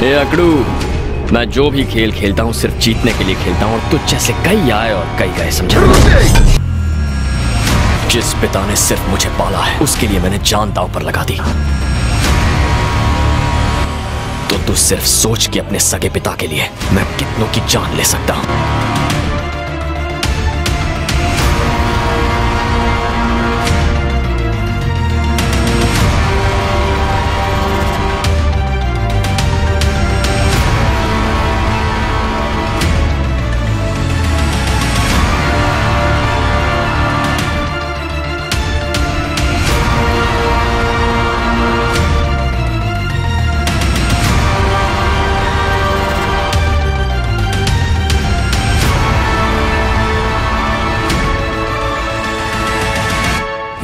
ए, अकड़ू, मैं जो भी खेल खेलता हूँ, सिर्फ़ जीतने के लिए खेलता हूँ, और तुझ जैसे कई आए और कई गए, समझा? जिस पिता ने सिर्फ़ मुझे पाला है, उसके लिए मैंने जान दाव पर लगा दी। तो तू सिर्फ़ सोच के अपने सगे पिता के लिए मैं कितनों की जान ले सकता हूँ?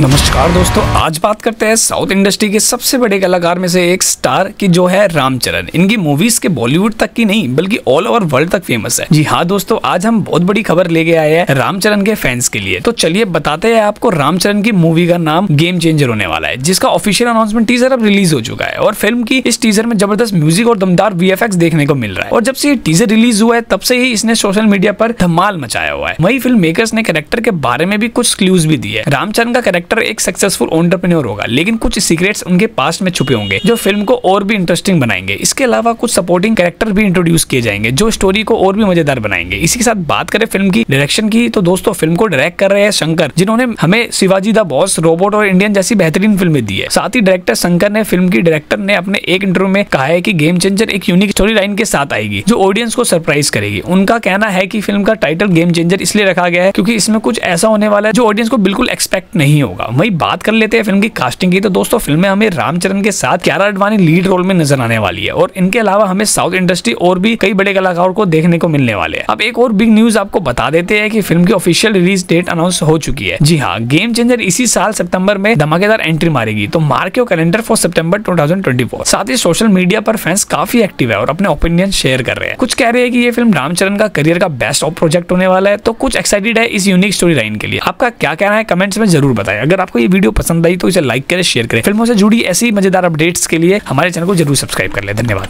नमस्कार दोस्तों, आज बात करते हैं साउथ इंडस्ट्री के सबसे बड़े कलाकार में से एक स्टार की जो है रामचरण। इनकी मूवीज़ के बॉलीवुड तक की नहीं, बल्कि ऑल ओवर वर्ल्ड तक फ़ेमस है। जी हाँ दोस्तों, आज हम बहुत बड़ी खबर लेके आए हैं रामचरण के फैंस के लिए। तो चलिए बताते हैं आपको रामचरण की मूवी का नाम गेम चेंजर होने वाला है, जिसका ऑफिशियल अनाउंसमेंट टीजर अब रिलीज़ हो चुका है। और फ़िल्म की इस टीजर में ज़बरदस्त म्यूज़िक और दमदार वीएफएक्स देखने को मिल रहा है। और जब से ये टीजर रिलीज़ हुआ है, तब से ही इसने सोशल मीडिया पर धमाल मचाया हुआ है। वही फ़िल्म मेकर्स ने कैरेक्टर के बारे में भी कुछ क्लूज भी दिए रामचरण का कैरेक्टर एक सक्सेसफुल सक्सेसफुल होगा, लेकिन कुछ सीक्रेट्स उनके पास में छुपे होंगे, जो फ़िल्म को और भी इंटरेस्टिंग बनाएँगे। इसके अलावा कुछ सपोर्टिंग कैरेक्टर भी इंट्रोड्यूस किए जाएँगे, जो स्टोरी को और भी मज़ेदार बनाएँगे। इसी के साथ बात करें फ़िल्म की डायरेक्शन की तो दोस्तों फ़िल्म को डायरेक्ट कर रहे हैं शंकर, जिन्होंने हमें शिवाजी द बॉस रोबोट और इंडियन जैसी बेहतरीन फ़िल्में दी है। साथ ही डायरेक्टर शंकर ने फ़िल्म की डायरेक्टर ने अपने एक इंटरव्यू में कहा है की गेम चेंजर एक यूनिक स्टोरी लाइन के साथ आएगी, जो ऑडियंस को सरप्राइज़ करेगी। उनका कहना है की फ़िल्म का टाइटल गेम चेंजर इसलिए रखा गया है, क्योंकि इसमें कुछ ऐसा होने वाला है, जो ऑडियंस को बिल्कुल एक्सपेक्ट नहीं होगा। वही बात कर लेते हैं फ़िल्म की कास्टिंग की। तो दोस्तों, फ़िल्म में हमें रामचरण के साथ क्यारा अडवाणी लीड रोल में नज़र आने वाली है और इनके अलावा हमें साउथ इंडस्ट्री और भी कई बड़े कलाकारों को देखने को मिलने वाले हैं। अब एक और बिग न्यूज़ आपको बता देते हैं कि फ़िल्म की ऑफिशियल रिलीज़ डेट अनाउंस हो चुकी है। जी हाँ गेम चेंजर इसी साल सितंबर में धमाकेदार एंट्री मारेगी। तो मार के कैलेंडर फॉर सितंबर 2024 साथ ही सोशल मीडिया पर फैंस काफ़ी एक्टिव है और अपने ओपिनियन शेयर कर रहे हैं। कुछ कह रहे हैं कि ये फ़िल्म रामचरण का करियर का बेस्ट ऑफ़ प्रोजेक्ट होने वाला है। तो कुछ एक्साइटेड है इस यूनिक स्टोरी लाइन के लिए। आपका क्या कहना है? कमेंट्स में ज़रूर बताएँ। अगर आपको ये वीडियो पसंद आई तो इसे लाइक करें, शेयर करें। फ़िल्मों से जुड़ी ऐसी मज़ेदार अपडेट्स के लिए हमारे चैनल को ज़रूर सब्सक्राइब कर ले। धन्यवाद।